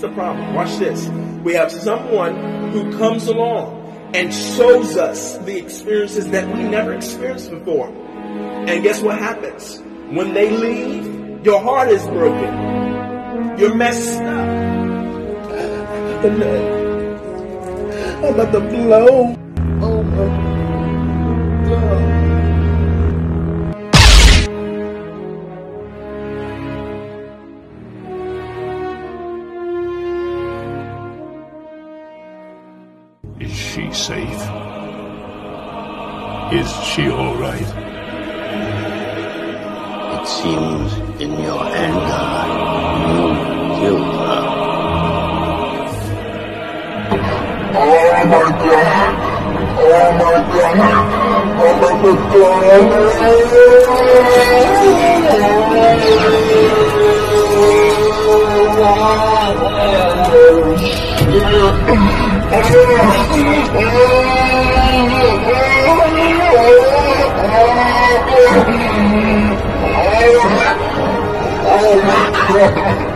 the problem. Watch this. We have someone who comes along and shows us the experiences that we never experienced before. And guess what happens? When they leave, your heart is broken. You're messed up. I'm about to blow. Oh my God. Is she safe? Is she all right? It seems in your anger you killed her. Oh my god! Oh my god! Oh my god! Oh my god!